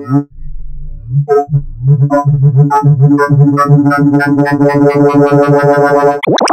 Thank you.